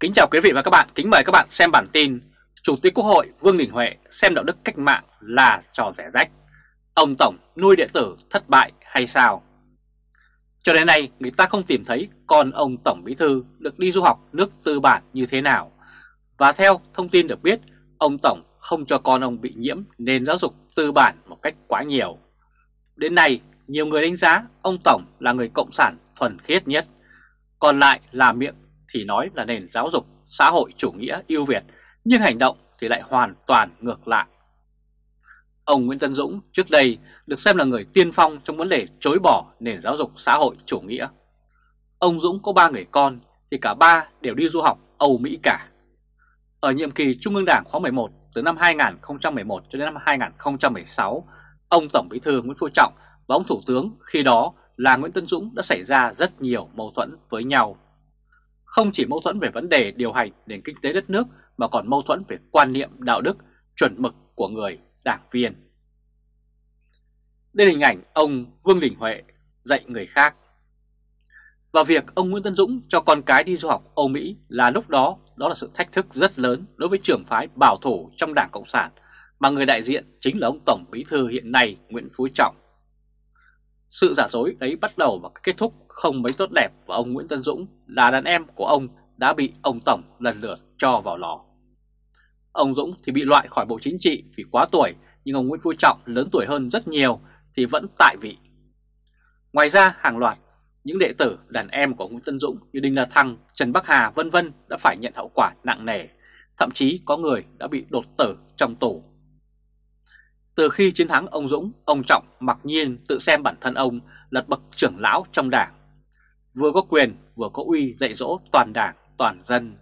Kính chào quý vị và các bạn, kính mời các bạn xem bản tin Chủ tịch Quốc hội Vương Đình Huệ xem đạo đức cách mạng là trò rẻ rách Ông Tổng nuôi điện tử thất bại hay sao? Cho đến nay người ta không tìm thấy con ông Tổng Bí Thư được đi du học nước tư bản như thế nào Và theo thông tin được biết, ông Tổng không cho con ông bị nhiễm nền giáo dục tư bản một cách quá nhiều Đến nay, nhiều người đánh giá ông Tổng là người cộng sản thuần khiết nhất Còn lại là miệng thì nói là nền giáo dục xã hội chủ nghĩa ưu việt, nhưng hành động thì lại hoàn toàn ngược lại. Ông Nguyễn Tân Dũng trước đây được xem là người tiên phong trong vấn đề chối bỏ nền giáo dục xã hội chủ nghĩa. Ông Dũng có ba người con thì cả ba đều đi du học Âu Mỹ cả. Ở nhiệm kỳ Trung ương Đảng khóa 11 từ năm 2011 cho đến năm 2016, ông Tổng Bí thư Nguyễn Phú Trọng và ông Thủ tướng khi đó là Nguyễn Tân Dũng đã xảy ra rất nhiều mâu thuẫn với nhau không chỉ mâu thuẫn về vấn đề điều hành nền kinh tế đất nước mà còn mâu thuẫn về quan niệm đạo đức, chuẩn mực của người đảng viên. Đây là hình ảnh ông Vương Đình Huệ dạy người khác. Và việc ông Nguyễn Tân Dũng cho con cái đi du học Âu Mỹ là lúc đó đó là sự thách thức rất lớn đối với trưởng phái bảo thủ trong Đảng Cộng sản mà người đại diện chính là ông Tổng Bí Thư hiện nay Nguyễn Phú Trọng. Sự giả dối ấy bắt đầu và kết thúc không mấy tốt đẹp và ông Nguyễn Tân Dũng là đàn em của ông đã bị ông Tổng lần lượt cho vào lò. Ông Dũng thì bị loại khỏi Bộ Chính trị vì quá tuổi, nhưng ông Nguyễn Phú Trọng lớn tuổi hơn rất nhiều thì vẫn tại vị. Ngoài ra hàng loạt những đệ tử đàn em của Nguyễn Tân Dũng như Đinh La Thăng, Trần Bắc Hà vân vân đã phải nhận hậu quả nặng nề, thậm chí có người đã bị đột tử trong tù từ khi chiến thắng ông Dũng, ông Trọng mặc nhiên tự xem bản thân ông là bậc trưởng lão trong đảng. Vừa có quyền, vừa có uy dạy dỗ toàn đảng, toàn dân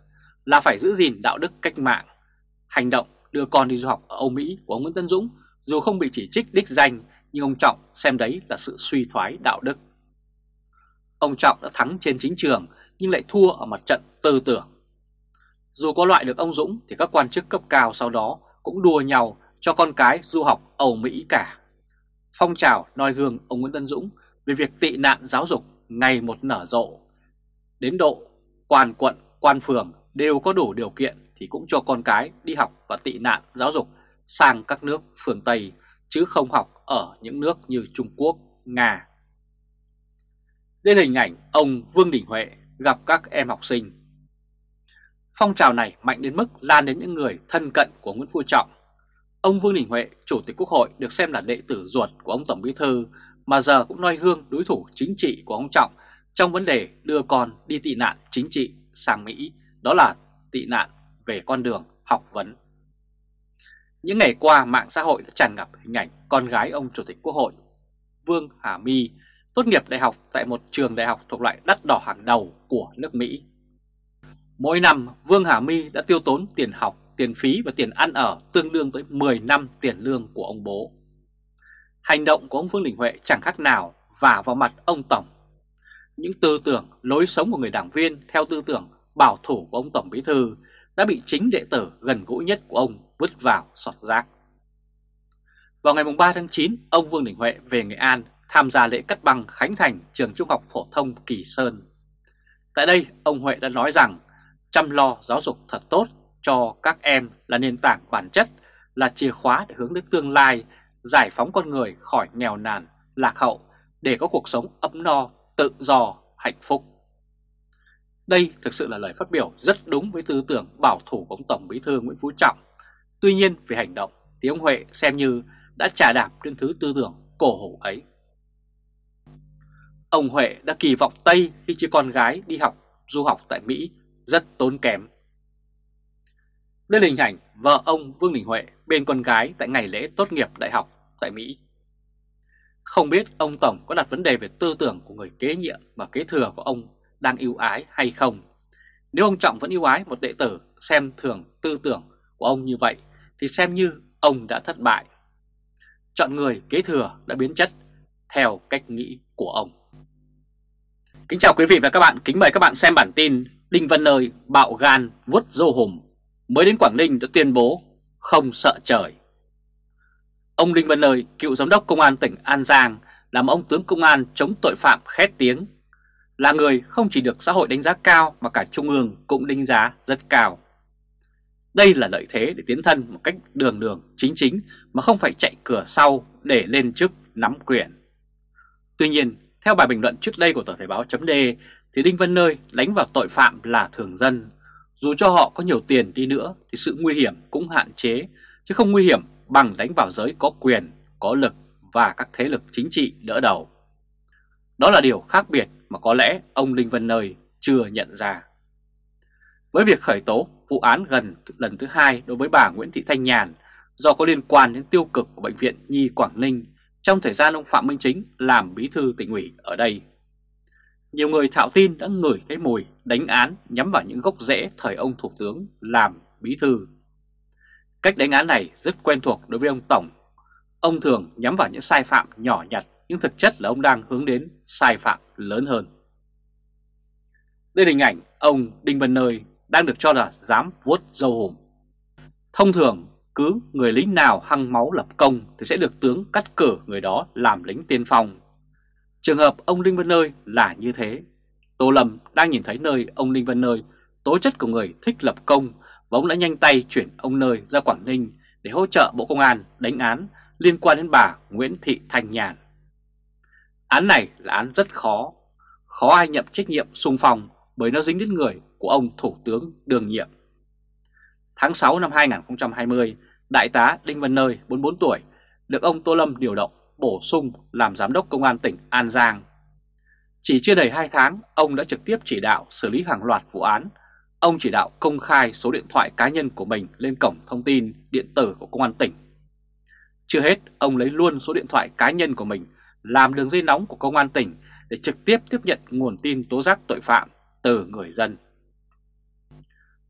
là phải giữ gìn đạo đức cách mạng. Hành động đưa con đi du học ở Âu Mỹ của ông Nguyễn Tân Dũng dù không bị chỉ trích đích danh nhưng ông Trọng xem đấy là sự suy thoái đạo đức. Ông Trọng đã thắng trên chính trường nhưng lại thua ở mặt trận tư tưởng. Dù có loại được ông Dũng thì các quan chức cấp cao sau đó cũng đua nhau cho con cái du học Âu Mỹ cả. Phong trào noi gương ông Nguyễn Tân Dũng về việc tị nạn giáo dục ngày một nở rộ. Đến độ quan quận, quan phường đều có đủ điều kiện thì cũng cho con cái đi học và tị nạn giáo dục sang các nước phương Tây chứ không học ở những nước như Trung Quốc, Nga. Đây là hình ảnh ông Vương Đình Huệ gặp các em học sinh. Phong trào này mạnh đến mức lan đến những người thân cận của Nguyễn Phú Trọng Ông Vương Đình Huệ, Chủ tịch Quốc hội được xem là đệ tử ruột của ông Tổng Bí Thư mà giờ cũng noi gương đối thủ chính trị của ông Trọng trong vấn đề đưa con đi tị nạn chính trị sang Mỹ, đó là tị nạn về con đường học vấn. Những ngày qua mạng xã hội đã tràn ngập hình ảnh con gái ông Chủ tịch Quốc hội Vương Hà My tốt nghiệp đại học tại một trường đại học thuộc loại đắt đỏ hàng đầu của nước Mỹ. Mỗi năm Vương Hà My đã tiêu tốn tiền học tiền phí và tiền ăn ở tương đương tới 10 năm tiền lương của ông bố. Hành động của ông Vương Đình Huệ chẳng khác nào vả vào mặt ông Tổng. Những tư tưởng, lối sống của người đảng viên theo tư tưởng bảo thủ của ông Tổng Bí Thư đã bị chính đệ tử gần gũi nhất của ông vứt vào sọt rác. Vào ngày 3 tháng 9, ông Vương Đình Huệ về Nghệ An tham gia lễ cắt băng khánh thành trường trung học phổ thông Kỳ Sơn. Tại đây, ông Huệ đã nói rằng chăm lo giáo dục thật tốt cho các em là nền tảng bản chất, là chìa khóa để hướng đến tương lai, giải phóng con người khỏi nghèo nàn, lạc hậu để có cuộc sống ấm no, tự do, hạnh phúc. Đây thực sự là lời phát biểu rất đúng với tư tưởng bảo thủ của ông Tổng Bí thư Nguyễn Phú Trọng. Tuy nhiên về hành động thì ông Huệ xem như đã trả đạp trên thứ tư tưởng cổ hủ ấy. Ông Huệ đã kỳ vọng Tây khi cho con gái đi học, du học tại Mỹ rất tốn kém. Đây là hình ảnh vợ ông Vương Đình Huệ bên con gái tại ngày lễ tốt nghiệp đại học tại Mỹ. Không biết ông Tổng có đặt vấn đề về tư tưởng của người kế nhiệm và kế thừa của ông đang yêu ái hay không. Nếu ông Trọng vẫn yêu ái một đệ tử xem thường tư tưởng của ông như vậy thì xem như ông đã thất bại. Chọn người kế thừa đã biến chất theo cách nghĩ của ông. Kính chào quý vị và các bạn, kính mời các bạn xem bản tin Đinh Văn Nơi bạo gan vuốt dâu hùm mới đến Quảng Ninh đã tuyên bố không sợ trời. Ông Đinh Văn Nơi, cựu giám đốc công an tỉnh An Giang, làm ông tướng công an chống tội phạm khét tiếng. là người không chỉ được xã hội đánh giá cao mà cả Trung ương cũng đánh giá rất cao. Đây là lợi thế để tiến thân một cách đường đường chính chính mà không phải chạy cửa sau để lên chức nắm quyền. Tuy nhiên, theo bài bình luận trước đây của tờ Thời báo chấm thì Đinh Văn Nơi đánh vào tội phạm là thường dân. Dù cho họ có nhiều tiền đi nữa thì sự nguy hiểm cũng hạn chế, chứ không nguy hiểm bằng đánh vào giới có quyền, có lực và các thế lực chính trị đỡ đầu. Đó là điều khác biệt mà có lẽ ông Linh Văn Nơi chưa nhận ra. Với việc khởi tố vụ án gần lần thứ hai đối với bà Nguyễn Thị Thanh Nhàn do có liên quan đến tiêu cực của Bệnh viện Nhi Quảng Ninh trong thời gian ông Phạm Minh Chính làm bí thư tỉnh ủy ở đây. Nhiều người thạo tin đã ngửi cái mùi đánh án nhắm vào những gốc rễ thời ông Thủ tướng làm bí thư. Cách đánh án này rất quen thuộc đối với ông Tổng. Ông thường nhắm vào những sai phạm nhỏ nhặt, nhưng thực chất là ông đang hướng đến sai phạm lớn hơn. Đây là hình ảnh ông Đinh Văn Nơi đang được cho là dám vuốt dâu hùm. Thông thường, cứ người lính nào hăng máu lập công thì sẽ được tướng cắt cử người đó làm lính tiên phong. Trường hợp ông Đinh Văn Nơi là như thế. Tô Lâm đang nhìn thấy nơi ông Đinh Văn Nơi tố chất của người thích lập công và ông đã nhanh tay chuyển ông Nơi ra Quảng Ninh để hỗ trợ Bộ Công an đánh án liên quan đến bà Nguyễn Thị Thanh Nhàn. Án này là án rất khó, khó ai nhận trách nhiệm xung phong bởi nó dính đến người của ông Thủ tướng đương nhiệm. Tháng 6 năm 2020, Đại tá Đinh Văn Nơi, 44 tuổi, được ông Tô Lâm điều động bổ sung làm Giám đốc Công an tỉnh An Giang. Chỉ chưa đầy 2 tháng, ông đã trực tiếp chỉ đạo xử lý hàng loạt vụ án. Ông chỉ đạo công khai số điện thoại cá nhân của mình lên cổng thông tin điện tử của Công an tỉnh. Chưa hết, ông lấy luôn số điện thoại cá nhân của mình làm đường dây nóng của Công an tỉnh để trực tiếp tiếp nhận nguồn tin tố giác tội phạm từ người dân.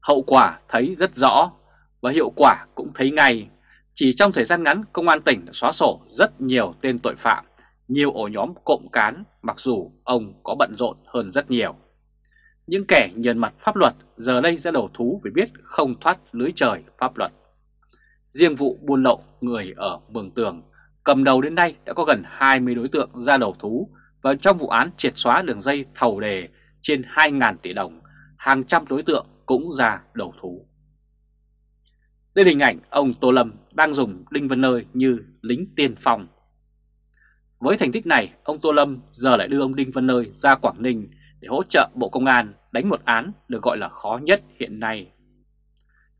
Hậu quả thấy rất rõ và hiệu quả cũng thấy ngay. Chỉ trong thời gian ngắn, Công an tỉnh đã xóa sổ rất nhiều tên tội phạm, nhiều ổ nhóm cộng cán mặc dù ông có bận rộn hơn rất nhiều. Những kẻ nhận mặt pháp luật giờ đây ra đầu thú vì biết không thoát lưới trời pháp luật. Riêng vụ buôn lậu người ở Mường Tường cầm đầu đến nay đã có gần 20 đối tượng ra đầu thú và trong vụ án triệt xóa đường dây thầu đề trên 2.000 tỷ đồng, hàng trăm đối tượng cũng ra đầu thú. Đây là hình ảnh ông Tô Lâm đang dùng Đinh Văn Nơi như lính tiên phong. Với thành tích này, ông Tô Lâm giờ lại đưa ông Đinh Văn Nơi ra Quảng Ninh để hỗ trợ Bộ Công an đánh một án được gọi là khó nhất hiện nay.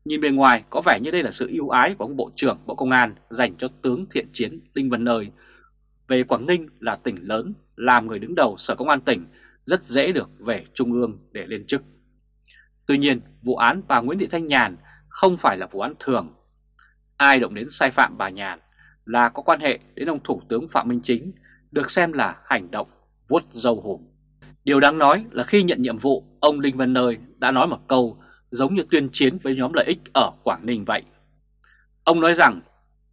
Nhìn bề ngoài có vẻ như đây là sự ưu ái của ông Bộ trưởng Bộ Công an dành cho tướng thiện chiến Đinh Văn Nơi. Về Quảng Ninh là tỉnh lớn, làm người đứng đầu Sở Công an tỉnh rất dễ được về Trung ương để lên chức. Tuy nhiên, vụ án bà Nguyễn Thị Thanh Nhàn không phải là vụ án thường. Ai động đến sai phạm bà Nhàn là có quan hệ đến ông Thủ tướng Phạm Minh Chính, được xem là hành động vuốt dâu hùm. Điều đáng nói là khi nhận nhiệm vụ, ông Đinh Văn Nơi đã nói một câu giống như tuyên chiến với nhóm lợi ích ở Quảng Ninh vậy. Ông nói rằng,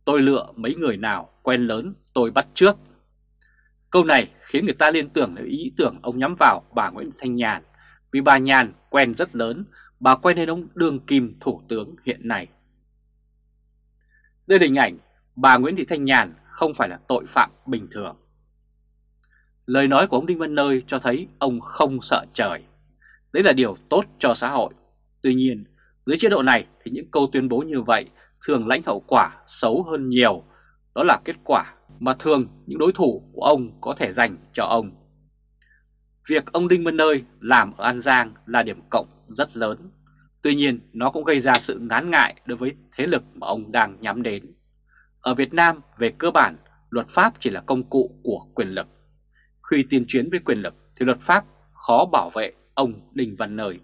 tôi lựa mấy người nào quen lớn tôi bắt trước. Câu này khiến người ta liên tưởng đến ý tưởng ông nhắm vào bà Nguyễn Thanh Nhàn, vì bà Nhàn quen rất lớn, bà quen đến ông đương kim thủ tướng hiện nay. Đây là hình ảnh bà Nguyễn Thị Thanh Nhàn không phải là tội phạm bình thường. Lời nói của ông Đinh Văn Nơi cho thấy ông không sợ trời. Đấy là điều tốt cho xã hội. Tuy nhiên, dưới chế độ này thì những câu tuyên bố như vậy thường lãnh hậu quả xấu hơn nhiều. Đó là kết quả mà thường những đối thủ của ông có thể dành cho ông. Việc ông Đinh Văn Nơi làm ở An Giang là điểm cộng rất lớn. Tuy nhiên, nó cũng gây ra sự ngán ngại đối với thế lực mà ông đang nhắm đến. Ở Việt Nam, về cơ bản, luật pháp chỉ là công cụ của quyền lực. Khi tiên chuyến với quyền lực thì luật pháp khó bảo vệ ông Đinh Văn Nơi.